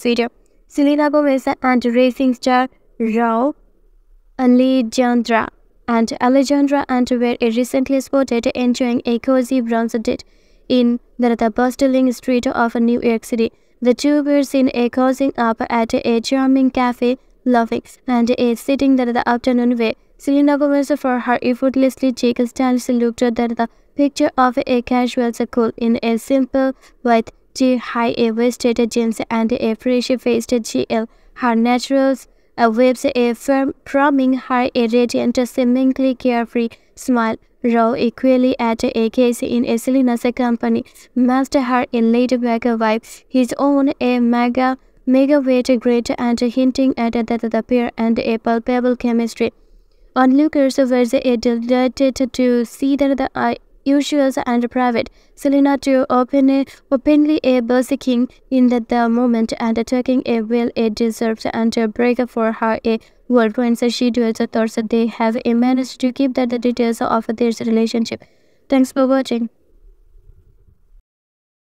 video. Selena Gomez and racing star Rauw Alejandro and Alejandra and were recently spotted enjoying a cozy brunch date in the bustling street of New York City. The two were seen uh, cozying up at a charming cafe, laughing and a sitting there the afternoon way. Selena Gomez, for her effortlessly chic style, looked at the picture of a casual cool in a simple white tee, high-waisted jeans, and a fresh-faced GL. Her naturals uh, waves a firm, promising her a radiant, seemingly carefree smile. Rauw, equally at a case in a Selena's company, master her a laid-back vibe, his own a mega mega weight great and hinting at that the pair and a palpable chemistry. Onlookers were delighted to see that the usual and private. Selena too open, openly a busking in the, the moment and taking a will it deserves and a break for her a world once she does thoughts they have managed to keep that the details of their relationship. Thanks for watching.